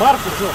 Марку, що?